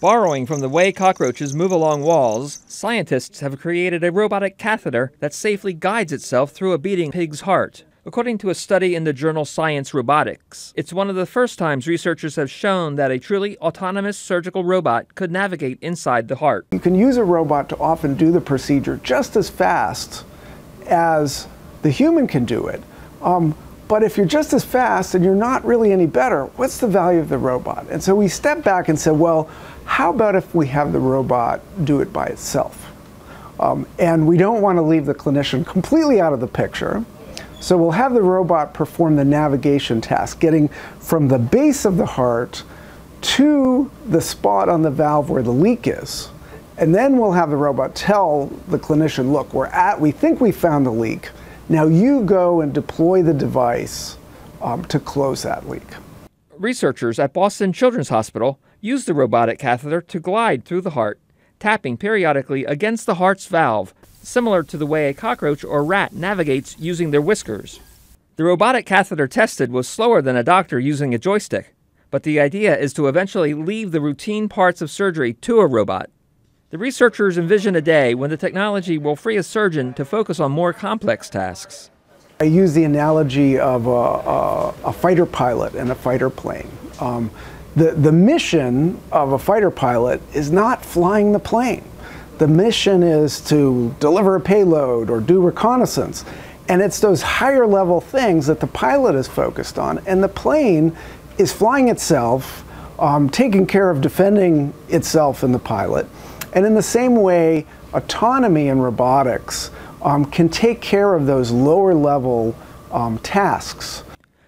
Borrowing from the way cockroaches move along walls, scientists have created a robotic catheter that safely guides itself through a beating pig's heart. According to a study in the journal Science Robotics, it's one of the first times researchers have shown that a truly autonomous surgical robot could navigate inside the heart. You can use a robot to often do the procedure just as fast as the human can do it. Um, but if you're just as fast and you're not really any better, what's the value of the robot? And so we stepped back and said, well, how about if we have the robot do it by itself? Um, and we don't want to leave the clinician completely out of the picture. So we'll have the robot perform the navigation task, getting from the base of the heart to the spot on the valve where the leak is. And then we'll have the robot tell the clinician, look, we're at, we think we found the leak. Now you go and deploy the device um, to close that leak. Researchers at Boston Children's Hospital use the robotic catheter to glide through the heart, tapping periodically against the heart's valve, similar to the way a cockroach or rat navigates using their whiskers. The robotic catheter tested was slower than a doctor using a joystick, but the idea is to eventually leave the routine parts of surgery to a robot. The researchers envision a day when the technology will free a surgeon to focus on more complex tasks. I use the analogy of a, a, a fighter pilot and a fighter plane. Um, the, the mission of a fighter pilot is not flying the plane. The mission is to deliver a payload or do reconnaissance. And it's those higher level things that the pilot is focused on. And the plane is flying itself, um, taking care of defending itself and the pilot. And in the same way, autonomy in robotics um, can take care of those lower level um, tasks.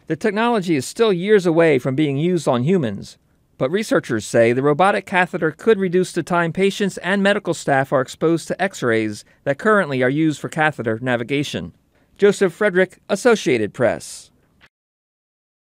The technology is still years away from being used on humans, but researchers say the robotic catheter could reduce the time patients and medical staff are exposed to x rays that currently are used for catheter navigation. Joseph Frederick, Associated Press.